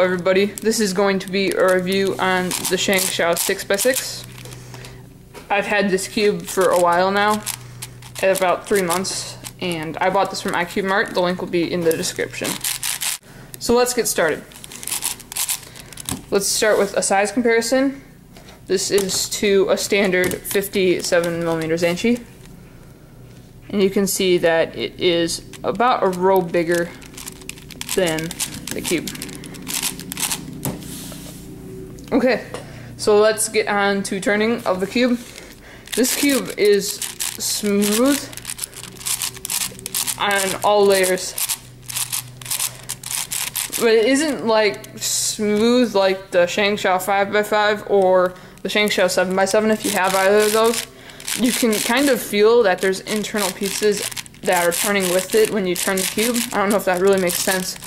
everybody, this is going to be a review on the Shang ShengShou 6x6. I've had this cube for a while now, about three months, and I bought this from iCubeMart. The link will be in the description. So let's get started. Let's start with a size comparison. This is to a standard 57 millimeters Zhanchi. And you can see that it is about a row bigger than the cube. Okay, so let's get on to turning of the cube. This cube is smooth on all layers. But it isn't like smooth like the ShengShou 5x5 or the ShengShou 7x7 if you have either of those. You can kind of feel that there's internal pieces that are turning with it when you turn the cube. I don't know if that really makes sense.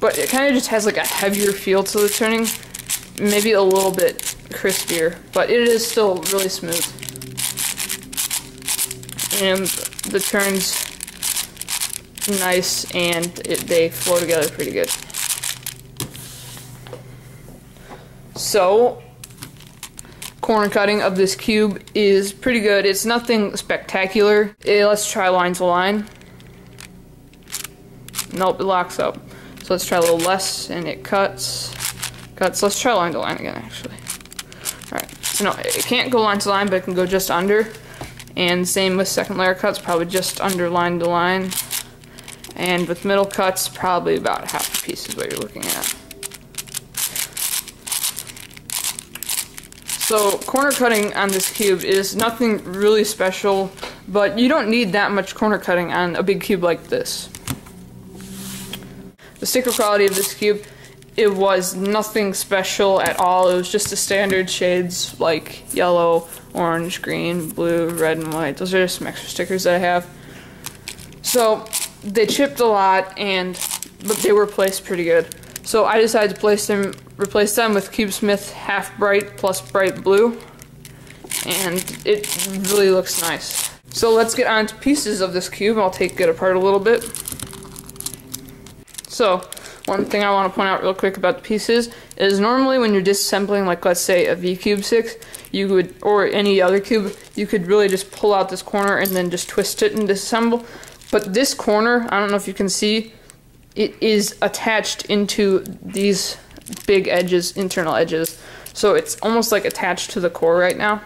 But it kind of just has like a heavier feel to the turning maybe a little bit crispier, but it is still really smooth. And the turns nice and it, they flow together pretty good. So, corner cutting of this cube is pretty good. It's nothing spectacular. It, let's try line to line. Nope, it locks up. So let's try a little less and it cuts. Cuts. Let's try line to line again, actually. Alright, so no, it can't go line to line, but it can go just under. And same with second layer cuts, probably just under line to line. And with middle cuts, probably about half the piece is what you're looking at. So corner cutting on this cube is nothing really special, but you don't need that much corner cutting on a big cube like this. The sticker quality of this cube it was nothing special at all. It was just the standard shades like yellow, orange, green, blue, red, and white. Those are just some extra stickers that I have. So they chipped a lot, and but they were placed pretty good. So I decided to place them, replace them with CubeSmith Half Bright plus Bright Blue, and it really looks nice. So let's get on to pieces of this cube. I'll take it apart a little bit. So one thing I want to point out real quick about the pieces is normally when you're disassembling, like let's say a V Cube 6, you would, or any other cube, you could really just pull out this corner and then just twist it and disassemble. But this corner, I don't know if you can see, it is attached into these big edges, internal edges. So it's almost like attached to the core right now.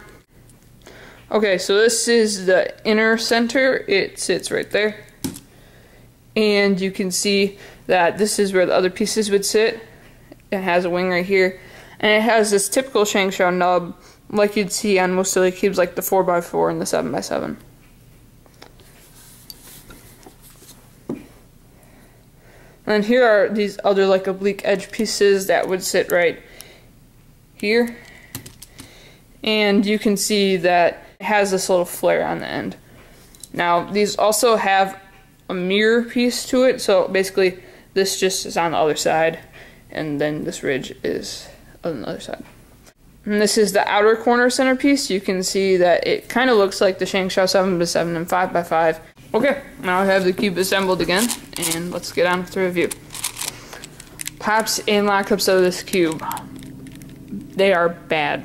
Okay, so this is the inner center. It sits right there. And you can see that this is where the other pieces would sit. It has a wing right here. And it has this typical ShengShou nub like you'd see on most of the cubes like the 4x4 and the 7x7. And here are these other like oblique edge pieces that would sit right here. And you can see that it has this little flare on the end. Now, these also have a mirror piece to it, so basically this just is on the other side, and then this ridge is on the other side. And this is the outer corner centerpiece. You can see that it kind of looks like the ShengShou 7x7 and 5x5. Okay, now I have the cube assembled again, and let's get on with the review. Pops and lockups of this cube, they are bad.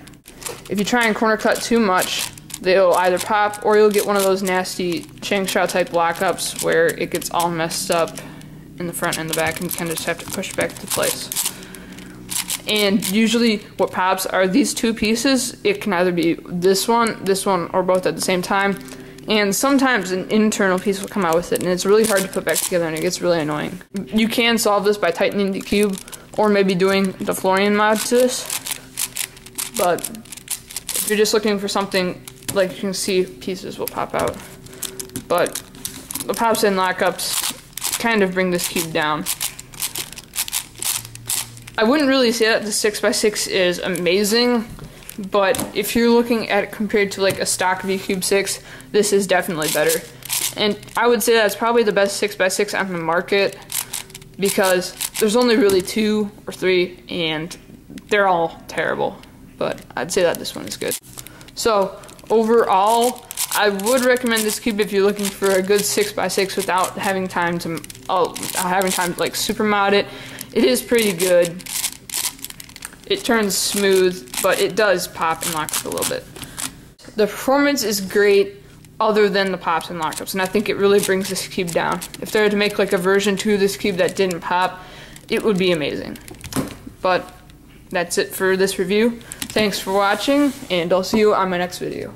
If you try and corner cut too much, they'll either pop or you'll get one of those nasty ShengShou type lockups where it gets all messed up in the front and the back and kind of just have to push back to place. And usually what pops are these two pieces. It can either be this one, this one, or both at the same time. And sometimes an internal piece will come out with it, and it's really hard to put back together, and it gets really annoying. You can solve this by tightening the cube, or maybe doing the Florian mod to this. But if you're just looking for something, like you can see, pieces will pop out. But the pops and lockups kind of bring this cube down. I wouldn't really say that the 6x6 is amazing, but if you're looking at it compared to like a stock V-Cube 6, this is definitely better. And I would say that's probably the best 6x6 on the market because there's only really two or three and they're all terrible. But I'd say that this one is good. So overall, I would recommend this cube if you're looking for a good 6x6 without having time to oh, having time to like super mod it. It is pretty good. It turns smooth, but it does pop and lock up a little bit. The performance is great other than the pops and lockups, and I think it really brings this cube down. If they were to make like a version 2 of this cube that didn't pop, it would be amazing. But that's it for this review. Thanks for watching, and I'll see you on my next video.